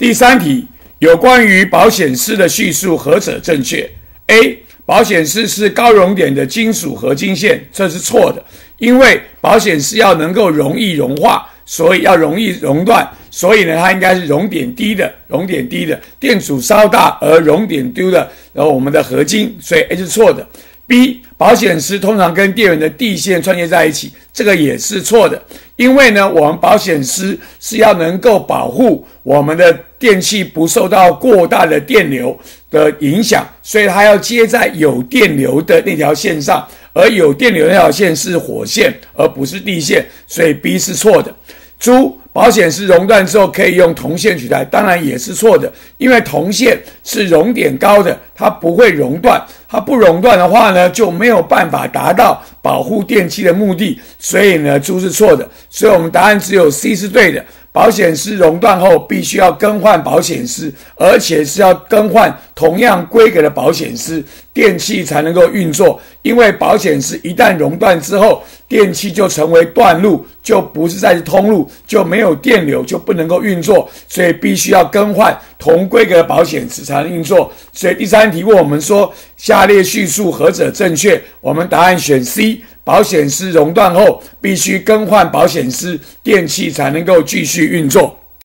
第三题，有关于保险丝的叙述何者正确？A. 保险丝是高熔点的金属合金线，这是错的，因为保险丝要能够容易融化，所以要容易熔断，所以呢，它应该是熔点低的，熔点低的电阻稍大而熔点低的，然后我们的合金，所以 A 是错的。B 保险丝通常跟电源的地线串接在一起，这个也是错的，因为呢，我们保险丝是要能够保护我们的电器不受到过大的电流的影响，所以它要接在有电流的那条线上，而有电流那条线是火线，而不是地线，所以 B 是错的。猪保险丝熔断之后可以用铜线取代，当然也是错的，因为铜线是熔点高的，它不会熔断。它不熔断的话呢，就没有办法达到保护电器的目的，所以呢，猪是错的。所以我们答案只有 C 是对的。保险丝熔断后必须要更换保险丝，而且是要更换同样规格的保险丝，电器才能够运作。因为保险丝一旦熔断之后，电器就成为断路，就不是再是通路，就没有电流，就不能够运作。所以必须要更换同规格的保险丝才能运作。所以第三题问我们说，下列叙述何者正确？我们答案选 C。保险丝熔断后，必须更换保险丝，电器才能够继续运作。